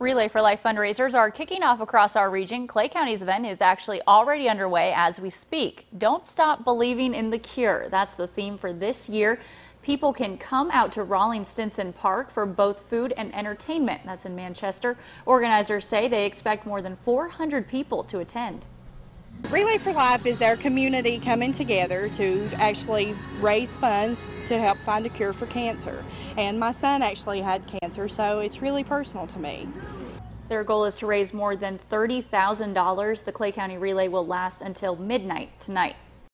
Relay for Life fundraisers are kicking off across our region. Clay County's event is actually already underway as we speak. Don't stop believing in the cure. That's the theme for this year. People can come out to Rawlings Stinson Park for both food and entertainment. That's in Manchester. Organizers say they expect more than 400 people to attend. Relay for Life is our community coming together to actually raise funds to help find a cure for cancer. And my son actually had cancer, so it's really personal to me. Their goal is to raise more than $30,000. The Clay County Relay will last until midnight tonight.